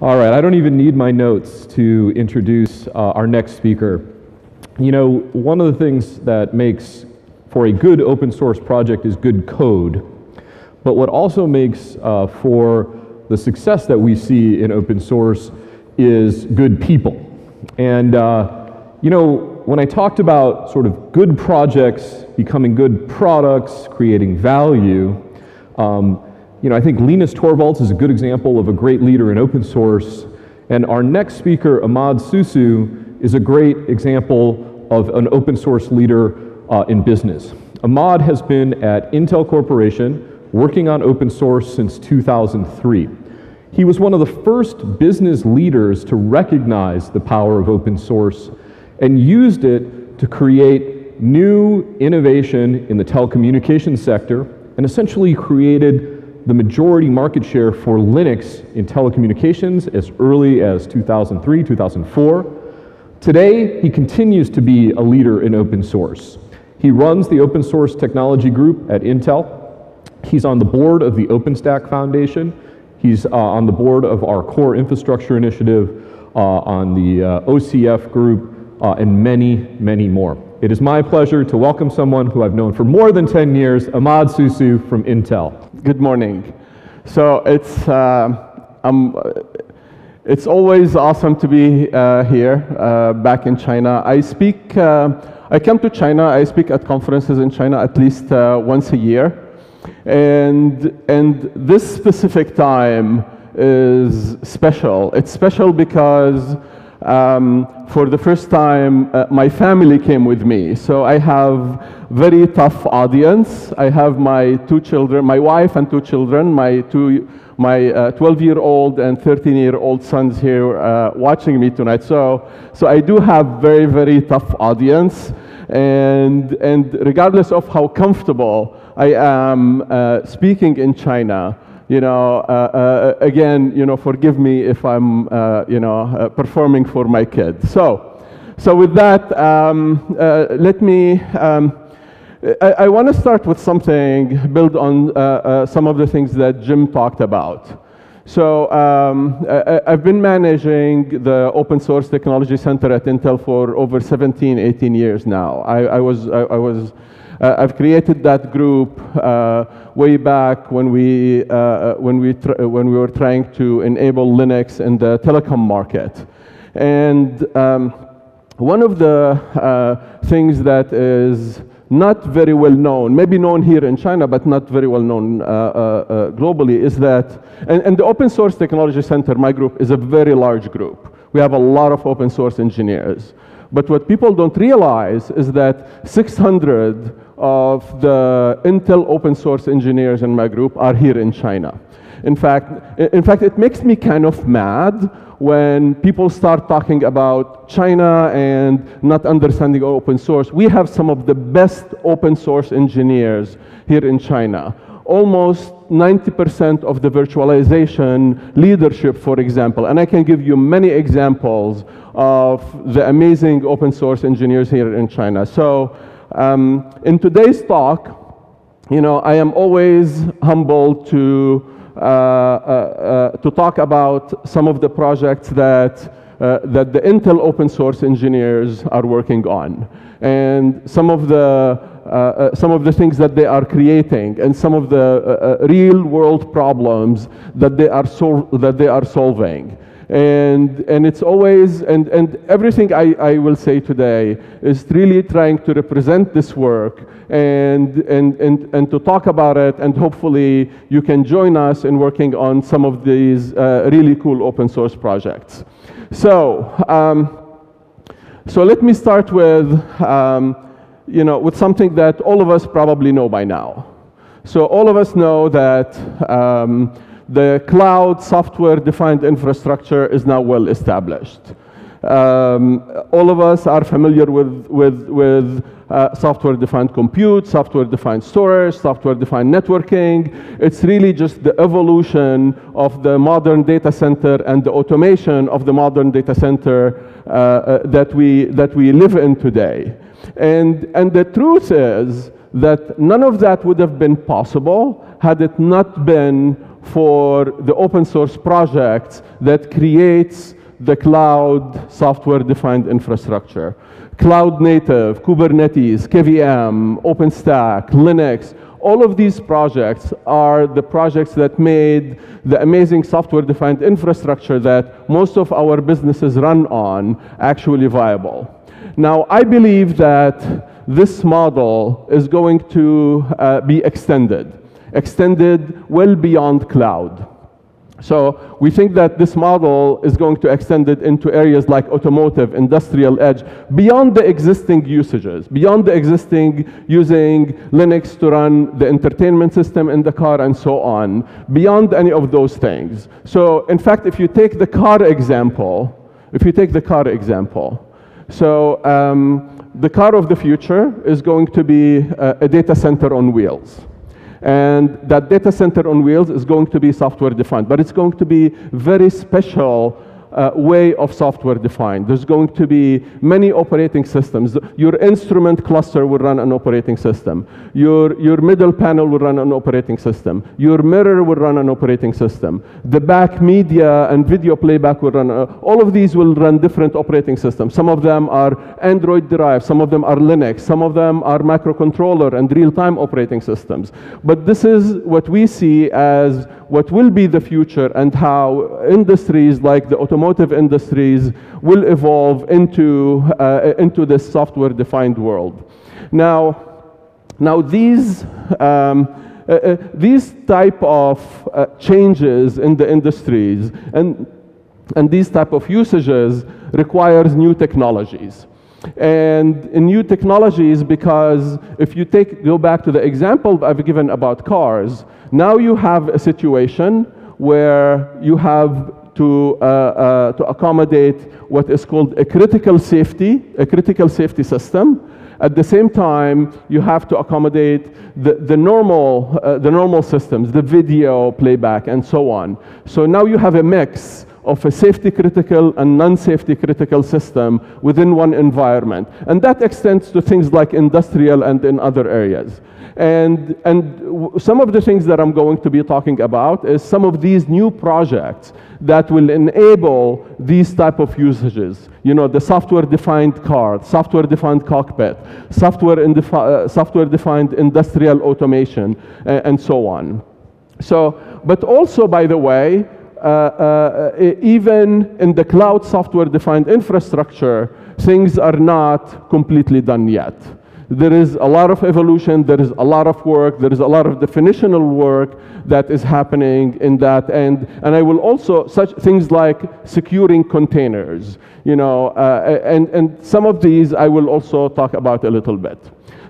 All right, I don't even need my notes to introduce uh, our next speaker. You know, one of the things that makes for a good open source project is good code. But what also makes uh, for the success that we see in open source is good people. And, uh, you know, when I talked about sort of good projects becoming good products, creating value, um, you know, I think Linus Torvalds is a good example of a great leader in open source. And our next speaker, Imad Sousou, is a great example of an open source leader uh, in business. Imad has been at Intel Corporation working on open source since 2003. He was one of the first business leaders to recognize the power of open source and used it to create new innovation in the telecommunications sector and essentially created the majority market share for Linux in telecommunications as early as 2003, 2004. Today, he continues to be a leader in open source. He runs the open source technology group at Intel. He's on the board of the OpenStack Foundation. He's uh, on the board of our core infrastructure initiative, uh, on the uh, OCF group, uh, and many, many more. It is my pleasure to welcome someone who I've known for more than 10 years, Imad Sousou from Intel. Good morning. So it's, uh, um, it's always awesome to be uh, here uh, back in China. I speak, uh, I come to China, I speak at conferences in China at least uh, once a year. And, and this specific time is special. It's special because um, for the first time, uh, my family came with me. So I have very tough audience. I have my two children, my wife and two children, my two, my 12-year-old uh, and 13-year-old sons here uh, watching me tonight. So, so I do have very, very tough audience. And, and regardless of how comfortable I am uh, speaking in China, you know, uh, uh, again, you know, forgive me if I'm, uh, you know, uh, performing for my kids. So, so with that, um, uh, let me, um, I, I want to start with something, build on some of the things that Jim talked about. So um, I, have been managing the Open Source Technology Center at Intel for over 17, 18 years now. I, I was, I, I was uh, I've created that group uh, way back when we, uh, when, we when we were trying to enable Linux in the telecom market. And um, one of the uh, things that is not very well known, maybe known here in China, but not very well known uh, uh, globally, is that, and, and the Open Source Technology Center, my group, is a very large group. We have a lot of open source engineers. But what people don't realize is that 600 of the Intel open source engineers in my group are here in China. In fact, in fact, it makes me kind of mad when people start talking about China and not understanding open source. We have some of the best open source engineers here in China. Almost 90% of the virtualization leadership, for example, and I can give you many examples of the amazing open source engineers here in China. So um, in today's talk, you know, I am always humbled to, uh, uh, uh, to talk about some of the projects that, uh, that the Intel open source engineers are working on. And some of the, uh, uh, some of the things that they are creating and some of the real world problems that they are, that they are solving. And, and it's always, and, and everything I, I will say today is really trying to represent this work and, and, and, and to talk about it, and hopefully you can join us in working on some of these uh, really cool open source projects. So, um, so let me start with, um, you know, with something that all of us probably know by now. So all of us know that um, the cloud software-defined infrastructure is now well established. Um, all of us are familiar with, with, with uh, software-defined compute, software-defined storage, software-defined networking. It's really just the evolution of the modern data center and the automation of the modern data center uh, uh, that, we, that we live in today. And, and the truth is that none of that would have been possible had it not been for the open source projects that creates the cloud software defined infrastructure. Cloud native, Kubernetes, KVM, OpenStack, Linux, all of these projects are the projects that made the amazing software-defined infrastructure that most of our businesses run on actually viable. Now, I believe that this model is going to uh, be extended, extended well beyond cloud. So we think that this model is going to extend it into areas like automotive, industrial edge, beyond the existing usages, beyond the existing using Linux to run the entertainment system in the car and so on, beyond any of those things. So in fact, if you take the car example, if you take the car example, so um, the car of the future is going to be a, a data center on wheels. And that data center on wheels is going to be software defined, but it's going to be very special uh, way of software defined. There's going to be many operating systems. Your instrument cluster will run an operating system. Your, your middle panel will run an operating system. Your mirror will run an operating system. The back media and video playback will run, uh, all of these will run different operating systems. Some of them are Android derived, some of them are Linux, some of them are microcontroller and real-time operating systems. But this is what we see as what will be the future and how industries like the automotive industries will evolve into, uh, into this software-defined world. Now, now these, um, uh, uh, these type of uh, changes in the industries and, and these type of usages requires new technologies. And new technologies, because if you take, go back to the example I've given about cars, now you have a situation where you have to, uh, uh, to accommodate what is called a critical safety, a critical safety system. At the same time, you have to accommodate the, the, normal, uh, the normal systems, the video playback, and so on. So now you have a mix of a safety critical and non-safety critical system within one environment. And that extends to things like industrial and in other areas. And, and some of the things that I'm going to be talking about is some of these new projects that will enable these type of usages. You know, the software-defined car, software-defined cockpit, software-defined uh, software industrial automation, and so on. So, but also, by the way, uh, uh, even in the cloud software-defined infrastructure, things are not completely done yet there is a lot of evolution, there is a lot of work, there is a lot of definitional work that is happening in that end. And I will also, such things like securing containers, you know, uh, and, and some of these I will also talk about a little bit.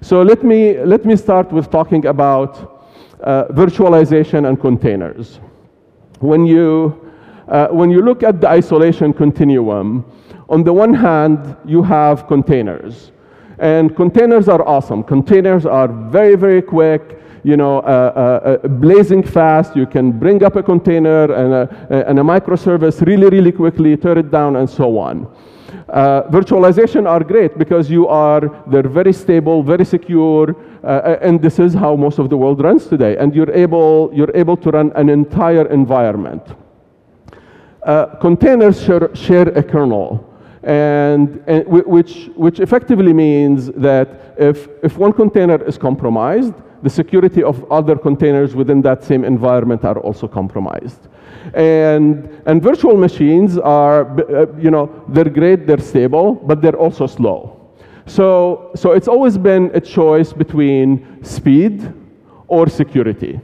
So let me, let me start with talking about uh, virtualization and containers. When you, uh, when you look at the isolation continuum, on the one hand, you have containers. And containers are awesome. Containers are very, very quick, you know, uh, uh, uh, blazing fast. You can bring up a container and a, and a microservice really, really quickly, turn it down, and so on. Uh, virtualization are great because you are, they're very stable, very secure, uh, and this is how most of the world runs today. And you're able, you're able to run an entire environment. Uh, containers share, share a kernel and, and which, which effectively means that if, if one container is compromised, the security of other containers within that same environment are also compromised. And, and virtual machines are, uh, you know, they're great, they're stable, but they're also slow. So, so it's always been a choice between speed or security.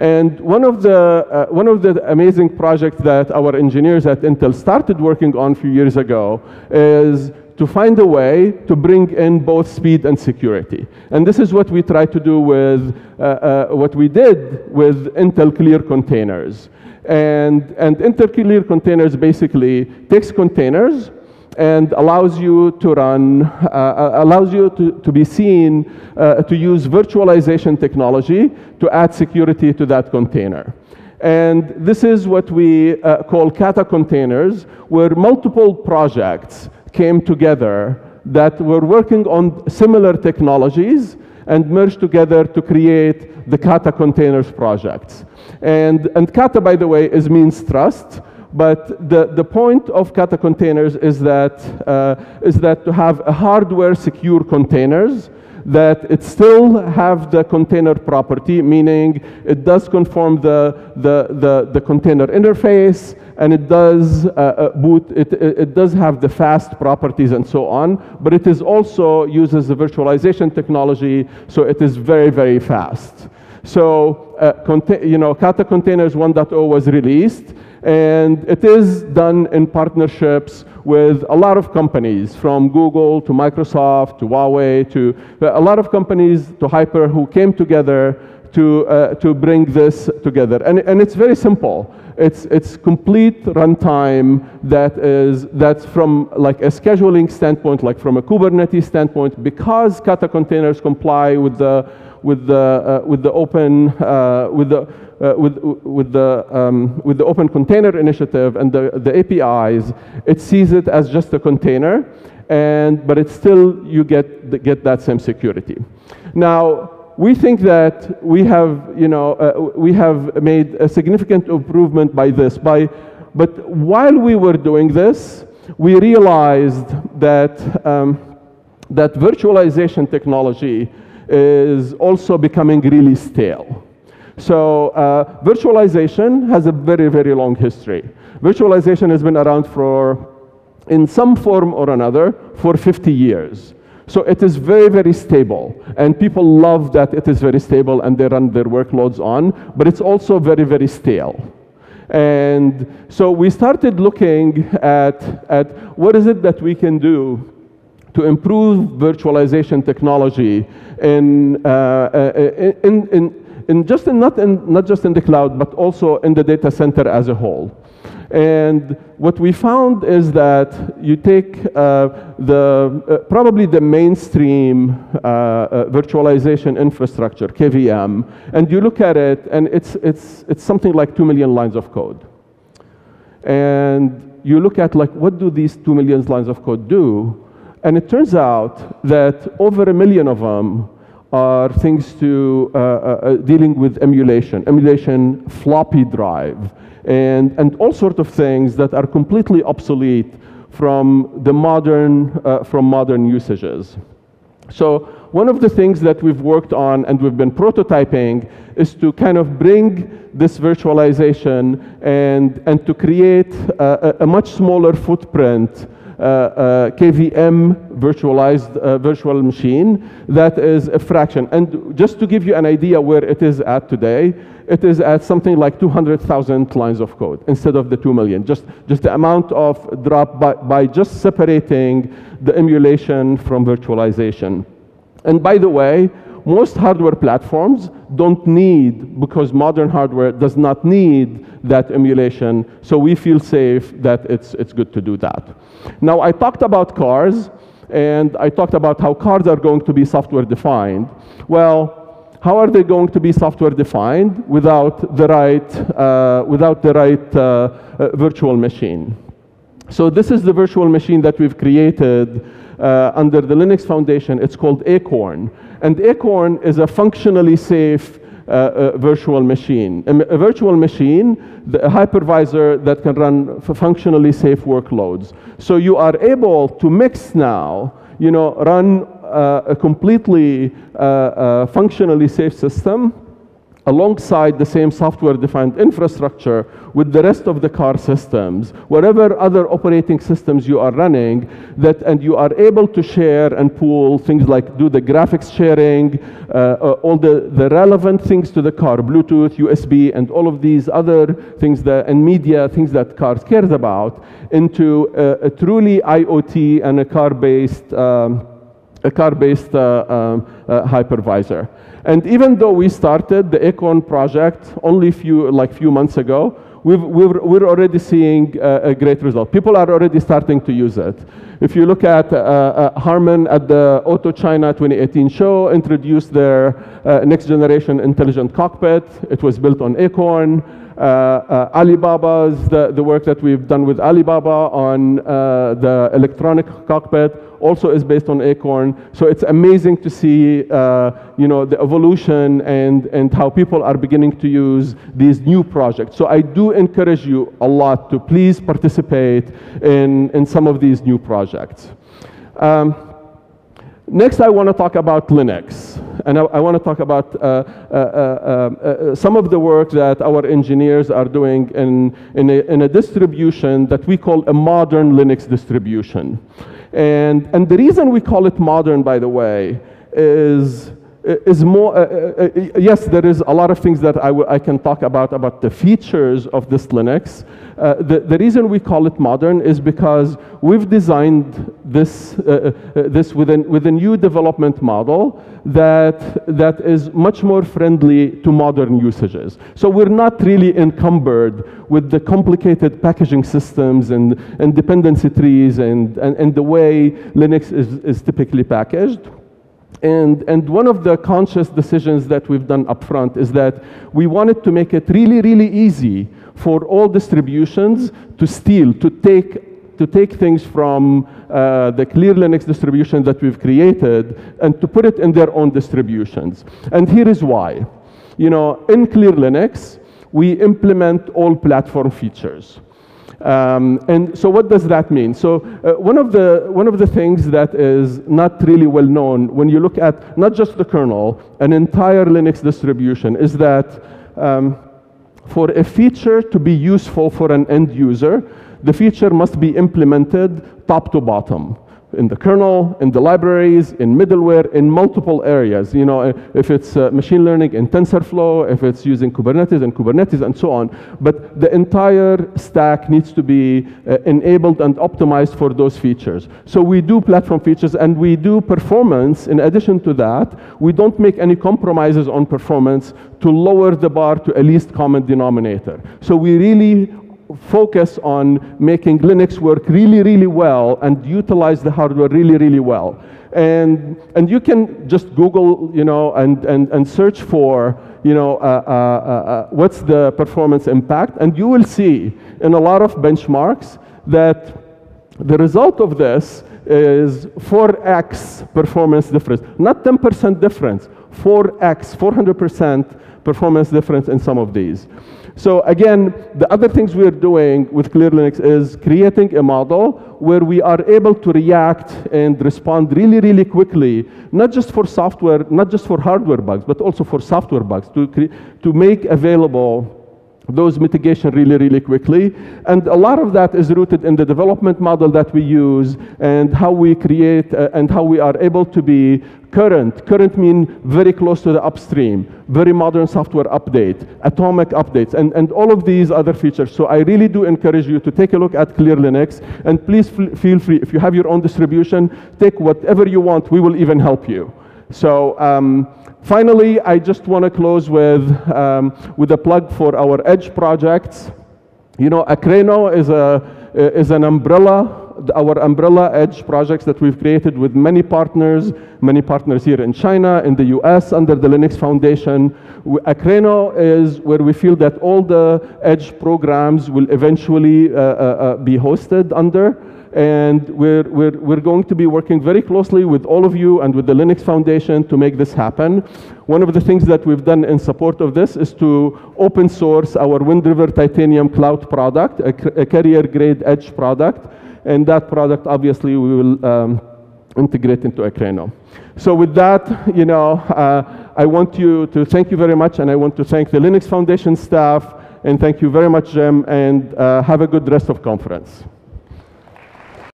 And one of the, uh, one of the amazing projects that our engineers at Intel started working on a few years ago is to find a way to bring in both speed and security. And this is what we try to do with uh, uh, what we did with Intel Clear containers. And, and Intel Clear containers basically takes containers and allows you to run, uh, uh, allows you to, to be seen uh, to use virtualization technology to add security to that container. And this is what we uh, call kata containers, where multiple projects came together that were working on similar technologies and merged together to create the Kata Containers projects. And, and Kata, by the way, is means trust. But the, the point of Kata containers is that, uh, is that to have hardware secure containers that it still have the container property, meaning it does conform the, the, the, the container interface, and it does uh, uh, boot, it, it does have the fast properties and so on, but it is also uses the virtualization technology, so it is very, very fast. So, uh, you know, Kata Containers 1.0 was released, and it is done in partnerships with a lot of companies, from Google to Microsoft to Huawei to a lot of companies to Hyper who came together to, uh, to bring this together. And, and it's very simple. It's, it's complete runtime that is, that's from like a scheduling standpoint, like from a Kubernetes standpoint, because Kata containers comply with the, with the, uh, with the open, uh, with the, uh, with, with, the, um, with the Open Container Initiative and the, the APIs, it sees it as just a container, and, but it's still, you get, get that same security. Now, we think that we have, you know, uh, we have made a significant improvement by this. By, but while we were doing this, we realized that, um, that virtualization technology is also becoming really stale. So uh, virtualization has a very, very long history. Virtualization has been around for, in some form or another, for 50 years. So it is very, very stable. And people love that it is very stable and they run their workloads on, but it's also very, very stale. And so we started looking at, at what is it that we can do to improve virtualization technology in, uh, uh in, in, in just in, not, in, not just in the cloud, but also in the data center as a whole. And what we found is that you take uh, the, uh, probably the mainstream uh, uh virtualization infrastructure, KVM, and you look at it, and it's, it's, it's something like 2 million lines of code. And you look at like, what do these 2 million lines of code do? And it turns out that over a million of them are things to uh, uh, uh, dealing with emulation, emulation floppy drive, and, and all sorts of things that are completely obsolete from the modern, uh, from modern usages. So one of the things that we've worked on and we've been prototyping is to kind of bring this virtualization and, and to create a, a much smaller footprint KVM virtualized uh, virtual machine that is a fraction. And just to give you an idea where it is at today, it is at something like 200,000 lines of code instead of the 2 million. Just, just the amount of drop by, by just separating the emulation from virtualization. And by the way, most hardware platforms don't need, because modern hardware does not need that emulation, so we feel safe that it's, it's good to do that. Now, I talked about cars, and I talked about how cars are going to be software defined. Well, how are they going to be software defined without the right, uh, without the right uh, uh, virtual machine? So this is the virtual machine that we've created uh, under the Linux Foundation. It's called ACRN. And ACRN is a functionally safe uh, uh, virtual machine. A, a, virtual machine, the, a hypervisor that can run functionally safe workloads. So you are able to mix now, you know, run uh, a completely uh, uh, functionally safe system alongside the same software-defined infrastructure with the rest of the car systems, whatever other operating systems you are running, that, and you are able to share and pool things like do the graphics sharing, uh, uh, all the, the relevant things to the car, Bluetooth, USB, and all of these other things that, and media, things that cars cares about, into a, a truly IoT and a car-based um, a car-based uh, um, uh, hypervisor. And even though we started the ACRN project only few, like few months ago, we are we're already seeing uh, a great result. People are already starting to use it. If you look at uh, uh, Harman at the Auto China 2018 show, introduced their uh, next generation intelligent cockpit. It was built on ACRN. Alibaba's, the, the work that we've done with Alibaba on the electronic cockpit also is based on ACRN. So it's amazing to see, uh, you know, the evolution and, and how people are beginning to use these new projects. So I do encourage you a lot to please participate in, in some of these new projects. Um, Next, I want to talk about Linux. And I, I want to talk about uh, uh, uh, uh, some of the work that our engineers are doing in, in a, in, a, distribution that we call a modern Linux distribution. And, and the reason we call it modern, by the way, is is more, uh, uh, uh, yes, there is a lot of things that I, I can talk about, about the features of this Linux. Uh, the, the reason we call it modern is because we've designed this, uh, uh, this with, an, with a new development model that, that is much more friendly to modern usages. So we're not really encumbered with the complicated packaging systems and, and dependency trees and, and, and the way Linux is, is typically packaged. And, and one of the conscious decisions that we've done upfront is that we wanted to make it really, really easy for all distributions to steal, to take, to take things from uh, the clear Linux distribution that we've created and to put it in their own distributions. And here is why. You know, in clear Linux, we implement all platform features. Um, and so what does that mean? So uh, one, of the, one of the things that is not really well known when you look at not just the kernel, an entire Linux distribution, is that um, for a feature to be useful for an end user, the feature must be implemented top to bottom in the kernel, in the libraries, in middleware, in multiple areas. You know, if it's uh, machine learning in TensorFlow, if it's using Kubernetes and Kubernetes and so on. But the entire stack needs to be uh, enabled and optimized for those features. So we do platform features and we do performance. In addition to that, we don't make any compromises on performance to lower the bar to a least common denominator. So we really focus on making Linux work really, really well and utilize the hardware really, really well. And, and you can just Google, you know, and, and, and search for, you know, uh, uh, uh, what's the performance impact, and you will see in a lot of benchmarks that the result of this is 4x performance difference, not 10% difference, 4x, 400% performance difference in some of these. So again, the other things we're doing with Clear Linux is creating a model where we are able to react and respond really, really quickly, not just for software, not just for hardware bugs, but also for software bugs, to, to make available those mitigation really, really quickly. And a lot of that is rooted in the development model that we use and how we create uh, and how we are able to be current. Current mean very close to the upstream, very modern software update, atomic updates, and, and all of these other features. So I really do encourage you to take a look at Clear Linux, and please feel free, if you have your own distribution, take whatever you want, we will even help you. So um, finally, I just want to close with, um, with a plug for our Edge projects. You know, Akraino is, a, is an umbrella our umbrella edge projects that we've created with many partners, many partners here in China, in the US, under the Linux Foundation. Akraino is where we feel that all the edge programs will eventually uh, uh, uh be hosted under and we're, we're, we're going to be working very closely with all of you and with the Linux Foundation to make this happen. One of the things that we've done in support of this is to open source our Wind River Titanium Cloud product, a, a carrier grade edge product, and that product obviously we will um, integrate into Akraino. So with that, you know, uh, I want you to thank you very much, and I want to thank the Linux Foundation staff, and thank you very much, Jim, and uh, have a good rest of conference.